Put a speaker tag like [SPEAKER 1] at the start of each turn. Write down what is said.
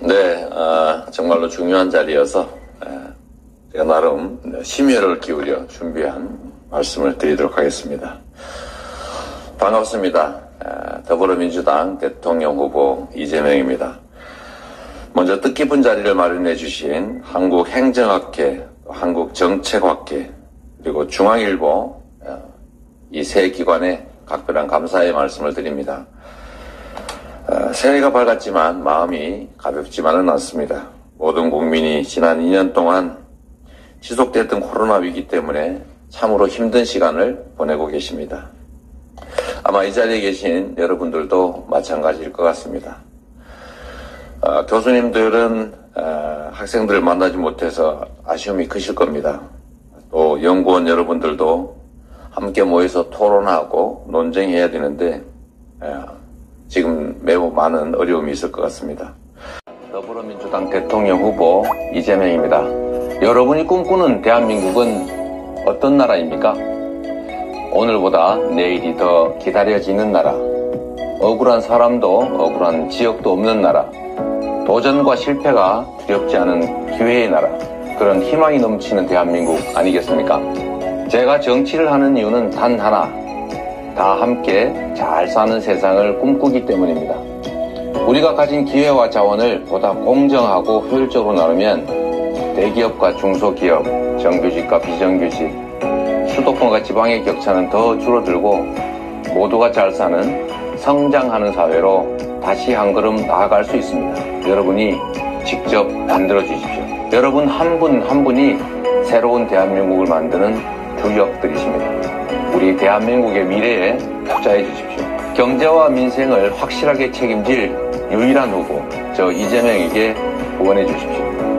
[SPEAKER 1] 네, 아, 정말로 중요한 자리여서 에, 제가 나름 심혈을 기울여 준비한 말씀을 드리도록 하겠습니다. 반갑습니다. 에, 더불어민주당 대통령 후보 이재명입니다. 먼저 뜻깊은 자리를 마련해 주신 한국행정학회, 한국정책학회, 그리고 중앙일보 이 세 기관에 각별한 감사의 말씀을 드립니다. 어, 새해가 밝았지만 마음이 가볍지만은 않습니다. 모든 국민이 지난 2년 동안 지속됐던 코로나 위기 때문에 참으로 힘든 시간을 보내고 계십니다. 아마 이 자리에 계신 여러분들도 마찬가지일 것 같습니다. 어, 교수님들은 어, 학생들을 만나지 못해서 아쉬움이 크실 겁니다. 또 연구원 여러분들도 함께 모여서 토론하고 논쟁해야 되는데 매우 많은 어려움이 있을 것 같습니다. 더불어민주당 대통령 후보 이재명입니다. 여러분이 꿈꾸는 대한민국은 어떤 나라입니까? 오늘보다 내일이 더 기다려지는 나라. 억울한 사람도 억울한 지역도 없는 나라. 도전과 실패가 두렵지 않은 기회의 나라. 그런 희망이 넘치는 대한민국 아니겠습니까? 제가 정치를 하는 이유는 단 하나. 다 함께 잘 사는 세상을 꿈꾸기 때문입니다. 우리가 가진 기회와 자원을 보다 공정하고 효율적으로 나누면 대기업과 중소기업, 정규직과 비정규직, 수도권과 지방의 격차는 더 줄어들고 모두가 잘 사는 성장하는 사회로 다시 한 걸음 나아갈 수 있습니다. 여러분이 직접 만들어 주십시오. 여러분 한 분한 한 분이 새로운 대한민국을 만드는 주역들이십니다. 우리 대한민국의 미래에 투자해 주십시오. 경제와 민생을 확실하게 책임질 유일한 후보, 저 이재명에게 후원해 주십시오.